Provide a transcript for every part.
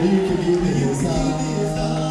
You can be the inside.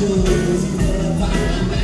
The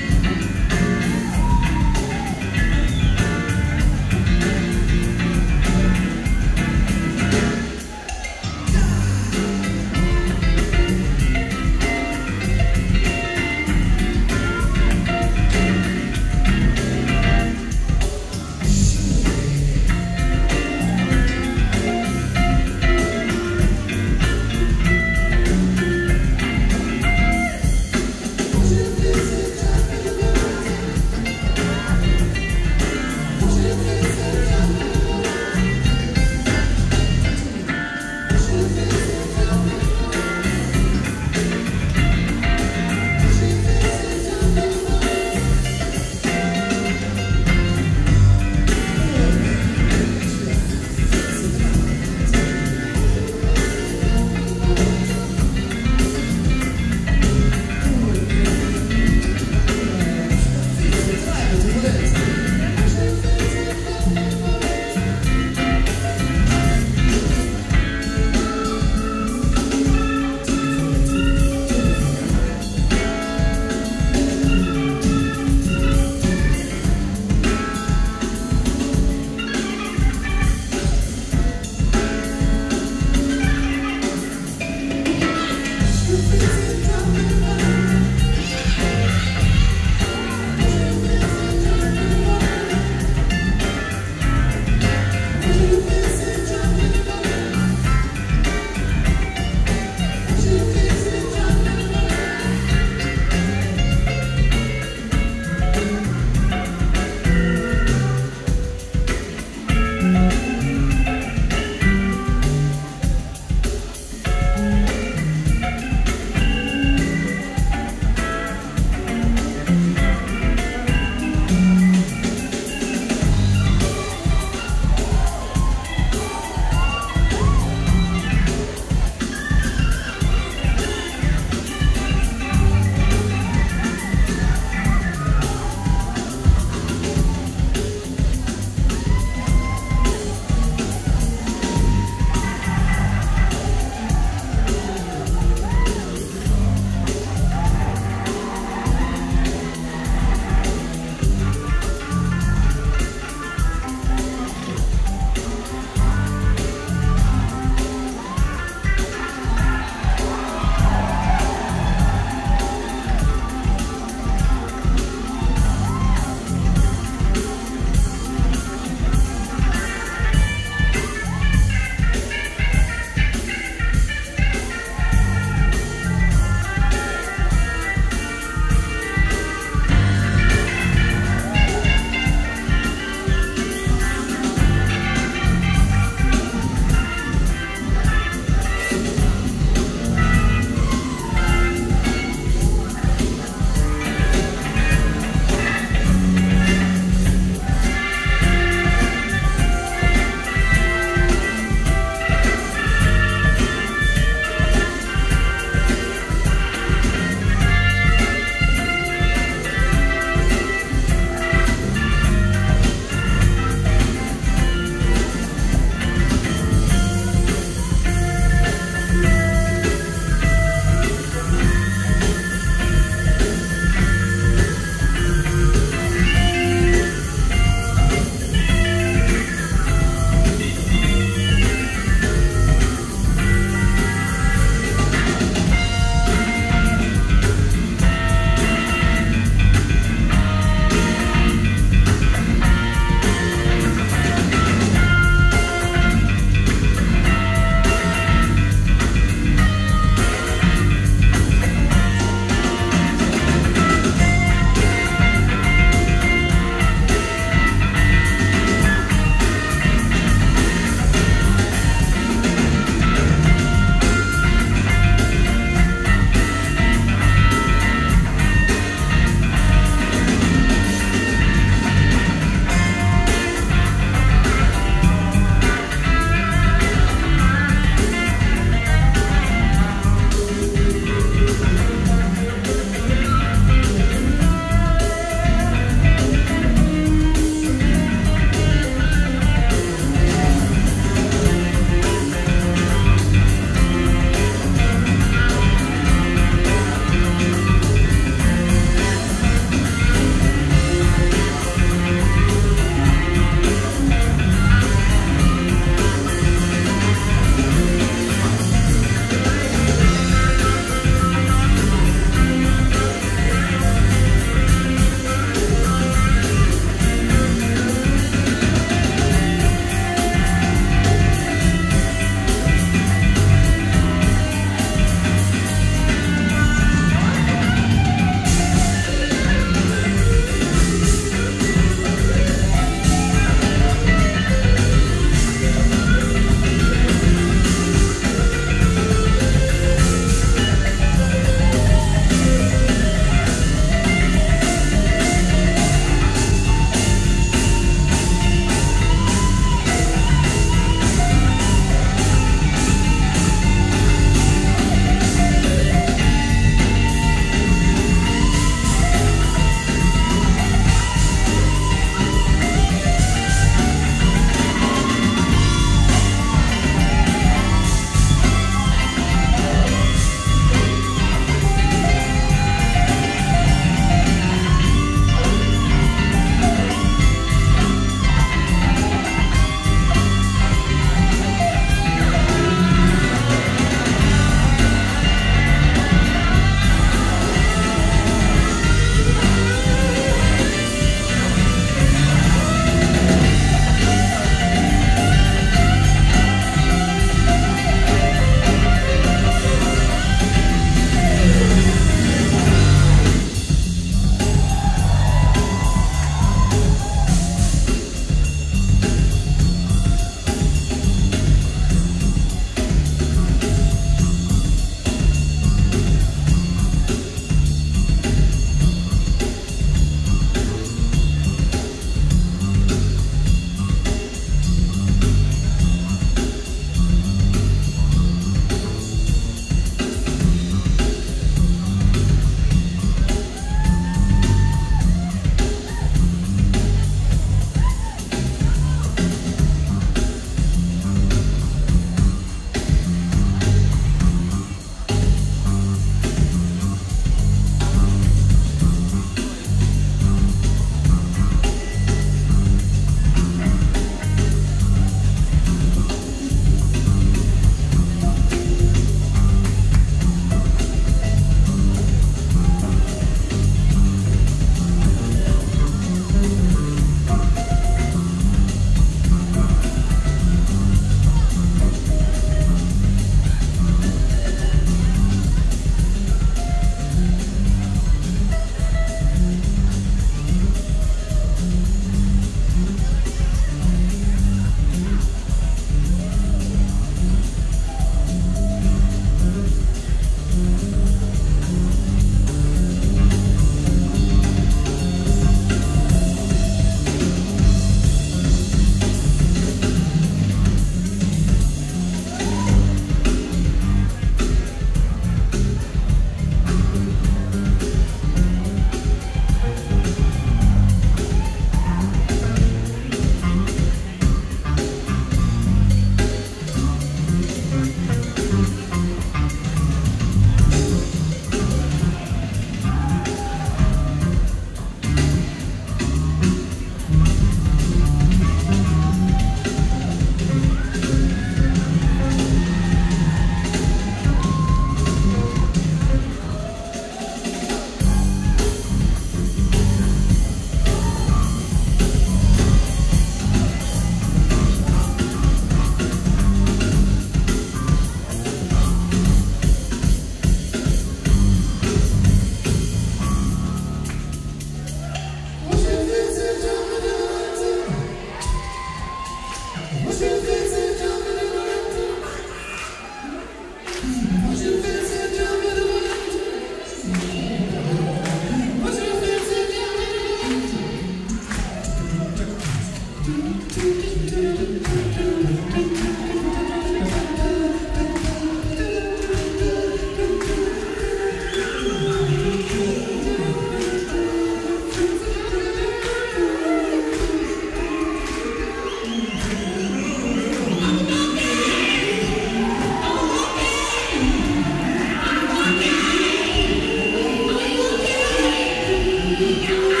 you.